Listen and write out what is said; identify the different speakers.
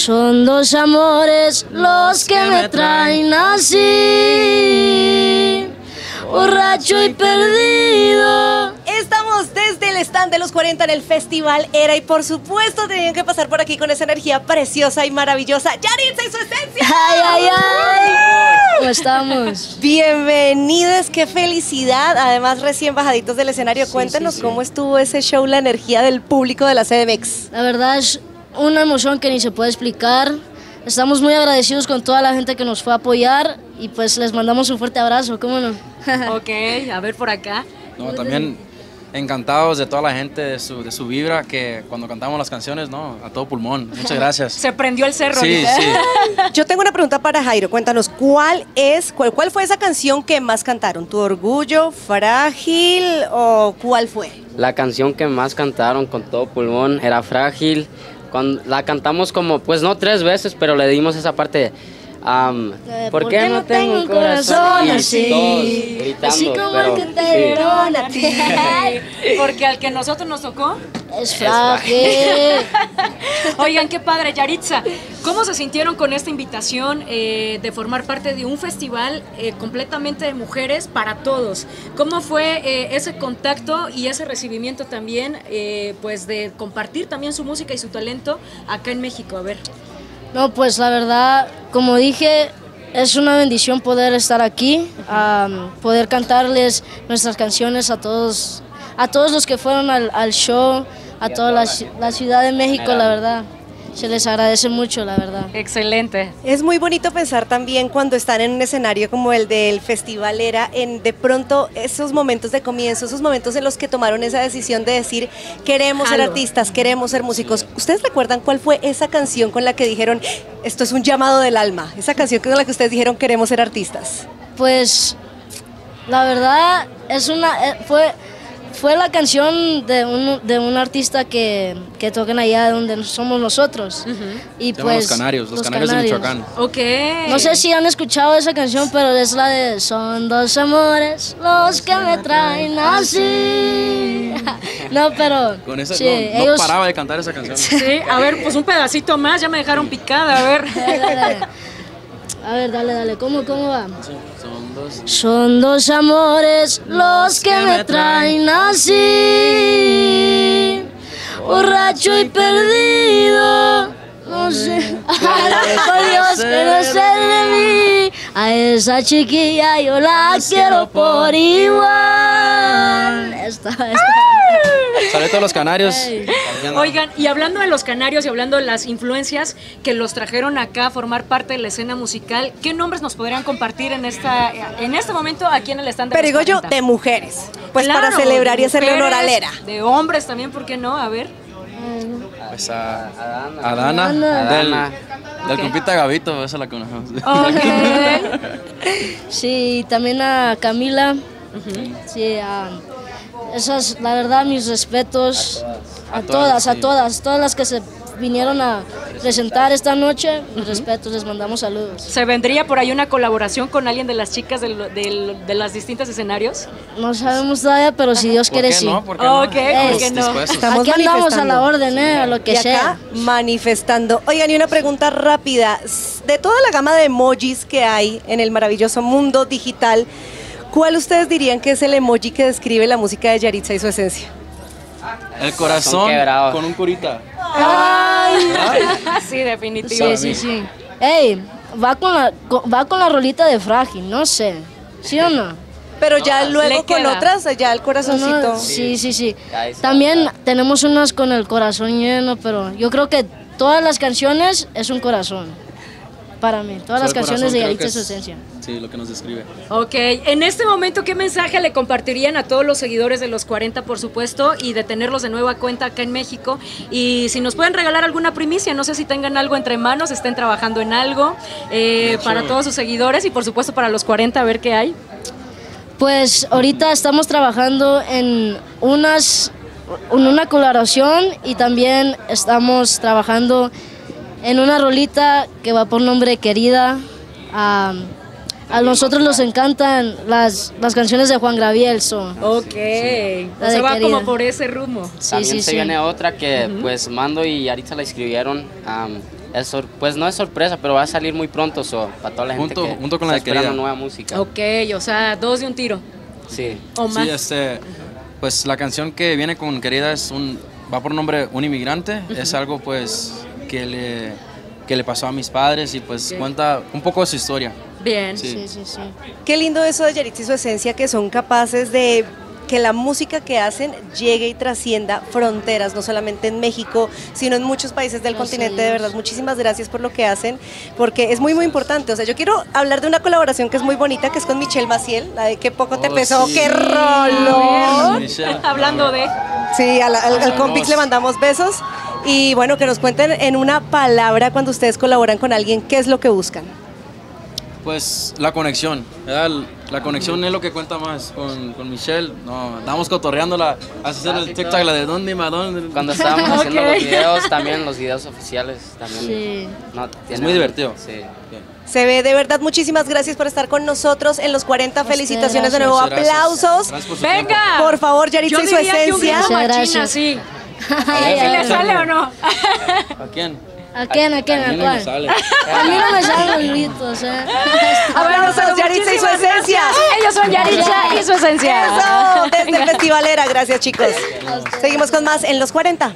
Speaker 1: Son dos amores los que me traen así, borracho y perdido.
Speaker 2: Estamos desde el stand de los 40 en el Festival Era y por supuesto tenían que pasar por aquí con esa energía preciosa y maravillosa. Yaritza y su esencia.
Speaker 1: ¡Ay, ay, ay! ¿Cómo estamos?
Speaker 2: Bienvenidos, qué felicidad. Además, recién bajaditos del escenario,
Speaker 1: Sí, sí.
Speaker 2: cómo estuvo ese show, la energía del público de la CDMX.
Speaker 1: La verdad es una emoción que ni se puede explicar. Estamos muy agradecidos con toda la gente que nos fue a apoyar y pues les mandamos un fuerte abrazo, ¿cómo no?
Speaker 3: Ok, a ver por acá.
Speaker 4: No, también encantados de toda la gente, de su, de su vibra, que cuando cantamos las canciones, ¿no? A todo pulmón. Muchas gracias.
Speaker 3: Se prendió el cerro.
Speaker 4: Sí, sí.
Speaker 2: Yo tengo una pregunta para Jairo. Cuéntanos, ¿cuál es, cuál, cuál fue esa canción que más cantaron? ¿Tu orgullo, frágil o cuál fue?
Speaker 5: La canción que más cantaron con todo pulmón era Frágil. Cuando la cantamos como, pues no tres veces, pero le dimos esa parte. am,
Speaker 1: Eh,
Speaker 5: ¿Por qué no tengo un corazón así? Gritando,
Speaker 1: Así como
Speaker 5: pero,
Speaker 1: el que te
Speaker 5: sí.
Speaker 1: dieron a ti.
Speaker 3: Porque al que nosotros nos tocó.
Speaker 1: Es frágil.
Speaker 3: Oigan, qué padre, Yaritza. ¿Cómo se sintieron con esta invitación eh, de formar parte de un festival eh, completamente de mujeres para todos? ¿Cómo fue eh, ese contacto y ese recibimiento también, pues de compartir también su música y su talento acá en México? A ver.
Speaker 1: No, pues la verdad, como dije, es una bendición poder estar aquí, poder cantarles nuestras canciones a todos, a todos los que fueron al, al show, a toda la, la Ciudad de México, la verdad. Se les agradece mucho, la verdad.
Speaker 3: Excelente.
Speaker 2: Es muy bonito pensar también cuando están en un escenario como el del Festival Era, en de pronto esos momentos de comienzo, esos momentos en los que tomaron esa decisión de decir, queremos ser artistas, queremos ser músicos. ¿Ustedes recuerdan cuál fue esa canción con la que dijeron, esto es un llamado del alma? Esa canción con la que ustedes dijeron, queremos ser artistas.
Speaker 1: Pues la verdad es una eh, fue fue la canción de un, de un artista que, que tocan allá donde somos nosotros. Y
Speaker 4: Se llaman
Speaker 1: pues
Speaker 4: Los Canarios, Los, Canarios, de Michoacán.
Speaker 3: Ok.
Speaker 1: No sé si han escuchado esa canción, pero es la de Son dos amores los que me traen así. No, pero
Speaker 4: Con esa,
Speaker 1: sí,
Speaker 4: no, no
Speaker 1: ellos
Speaker 4: paraba de cantar esa canción.
Speaker 3: Sí, a ver, pues un pedacito más, ya me dejaron picada, a ver.
Speaker 1: Dale, dale. A ver, dale, dale. ¿Cómo, cómo va?
Speaker 4: Dos.
Speaker 1: Son dos amores los que me traen así, borracho y perdido. No sé, por Dios que no sé de mí. A esa chiquilla yo la quiero por igual. Esta, esta.
Speaker 4: Saludos a los canarios.
Speaker 3: Oigan, y hablando de los canarios y hablando de las influencias que los trajeron acá a formar parte de la escena musical, ¿qué nombres nos podrían compartir en esta en este momento aquí en el stand de
Speaker 2: Pero digo yo,
Speaker 3: 40?
Speaker 2: de mujeres, pues
Speaker 3: Claro,
Speaker 2: para celebrar y hacerle honor a Lera.
Speaker 3: De hombres también, ¿por qué no? A ver.
Speaker 4: Pues a,
Speaker 5: Adana.
Speaker 4: a Dana,
Speaker 1: Adana.
Speaker 4: del,
Speaker 5: Adana.
Speaker 4: del
Speaker 3: Ok.
Speaker 4: compita Gavito, esa la conocemos.
Speaker 3: Ok.
Speaker 1: Sí, también a Camila. Sí, a esas, la verdad, mis respetos a,
Speaker 4: A
Speaker 1: todas, a todas, todas las que se vinieron a presentar esta noche. Mis respetos, les mandamos saludos.
Speaker 3: ¿Se vendría por ahí una colaboración con alguien de las chicas del- del- de las distintos escenarios?
Speaker 1: No sabemos todavía, pero si Dios
Speaker 4: ¿Por
Speaker 1: quiere,
Speaker 4: qué
Speaker 1: sí.
Speaker 4: no? ¿Por qué no?
Speaker 3: Ok, ¿por qué
Speaker 4: Estamos
Speaker 3: no?
Speaker 2: Estamos
Speaker 1: Aquí andamos a la orden, ¿eh? A lo que
Speaker 2: y acá
Speaker 1: sea.
Speaker 2: manifestando. Oigan, y una pregunta rápida. De toda la gama de emojis que hay en el maravilloso mundo digital, ¿cuál ustedes dirían que es el emoji que describe la música de Yaritza y su esencia?
Speaker 4: El corazón con un curita.
Speaker 3: sí, definitivo.
Speaker 1: Sí, sí, sí. Ey, va con la, va con la rolita de frágil, no sé. ¿Sí o no?
Speaker 2: Pero ya
Speaker 3: le
Speaker 2: luego con
Speaker 3: queda.
Speaker 2: otras, ya el
Speaker 1: No,
Speaker 2: corazoncito.
Speaker 1: no, sí, sí, sí. También tenemos unas con el corazón lleno, pero yo creo que todas las canciones es un corazón. Para mí, todas las canciones de Yaritza es su
Speaker 4: es-
Speaker 1: esencia.
Speaker 4: Sí, lo que nos describe.
Speaker 3: Ok, en este momento, ¿qué mensaje le compartirían a todos los seguidores de los 40, por supuesto, y de tenerlos de nueva cuenta acá en México? Y si nos pueden regalar alguna primicia, no sé si tengan algo entre manos, estén trabajando en algo, eh, para todos sus seguidores y por supuesto para los 40, a ver qué hay.
Speaker 1: Pues ahorita estamos trabajando en unas en una colaboración y también estamos trabajando en una rolita que va por nombre Querida. A, a nosotros nos encantan las, las canciones de Juan Gabriel. so.
Speaker 3: Ok,
Speaker 1: La
Speaker 3: o sea, va
Speaker 1: querida.
Speaker 3: como por ese rumbo.
Speaker 1: Sí,
Speaker 5: También
Speaker 1: sí,
Speaker 5: se
Speaker 1: sí.
Speaker 5: viene otra que pues Mando y Yaritza la escribieron. am, es sor- pues no es sorpresa, pero va a salir muy pronto, so, para toda la gente
Speaker 4: Junto-
Speaker 5: que
Speaker 4: junto con la
Speaker 5: está
Speaker 4: de
Speaker 5: esperando
Speaker 4: Querida.
Speaker 5: nueva música.
Speaker 3: Ok, o sea, dos de un tiro
Speaker 5: Sí.
Speaker 3: o más.
Speaker 4: Sí, este, pues la canción que viene con Querida es un, va por nombre Un Inmigrante, es algo pues que le, que le pasó a mis padres y pues
Speaker 3: Ok.
Speaker 4: cuenta un poco de su historia.
Speaker 3: Bien.
Speaker 4: Sí.
Speaker 1: Sí, sí, sí.
Speaker 2: Qué lindo eso de Yaritza y su esencia, que son capaces de que la música que hacen llegue y trascienda fronteras, no solamente en México, sino en muchos países del
Speaker 1: Gracias
Speaker 2: continente. De verdad, muchísimas gracias por lo que hacen, porque es muy, muy importante. O sea, yo quiero hablar de una colaboración que es muy bonita, que es con Michelle Maciel, la de Qué poco te
Speaker 4: Oh,
Speaker 2: pesó,
Speaker 4: sí.
Speaker 2: qué
Speaker 3: ver,
Speaker 4: Michelle.
Speaker 3: Hablando de.
Speaker 2: Sí, al, al, al compix le mandamos besos. Y bueno, que nos cuenten en una palabra cuando ustedes colaboran con alguien, qué es lo que buscan.
Speaker 4: Pues la conexión, ¿verdad? La conexión es lo que cuenta más con, con Michelle. No, estábamos cotorreándola, hacer el TikTok, la de dónde, ma, dónde.
Speaker 5: Cuando estábamos haciendo los videos, también los videos oficiales, también.
Speaker 1: Sí.
Speaker 5: no,
Speaker 4: Es muy divertido.
Speaker 5: Sí.
Speaker 2: Se ve de verdad, muchísimas gracias por estar con nosotros en los 40.
Speaker 1: Ustedes,
Speaker 2: Felicitaciones de nuevo,
Speaker 4: gracias.
Speaker 2: aplausos.
Speaker 4: Gracias por su tiempo.
Speaker 3: Venga.
Speaker 2: Por favor, Yaritza y su
Speaker 3: diría que un
Speaker 2: esencia.
Speaker 3: machina,
Speaker 1: gracias.
Speaker 3: sí.
Speaker 1: Ay,
Speaker 3: ¿Sí
Speaker 1: a
Speaker 3: le
Speaker 1: ver.
Speaker 3: sale o no?
Speaker 4: ¿A quién?
Speaker 1: ¿A quién? ¿A quién?
Speaker 4: A
Speaker 1: ¿A
Speaker 4: mí no me
Speaker 1: cuál?
Speaker 4: sale.
Speaker 1: A mí no me salen los gritos, ¿eh?
Speaker 3: A ver,
Speaker 2: Aplausos,
Speaker 3: pero
Speaker 2: Yaritza y su esencia.
Speaker 3: Ellos son Yaritza y su esencia.
Speaker 2: Eso, desde el Festivalera. Gracias, chicos. Seguimos con más en los 40.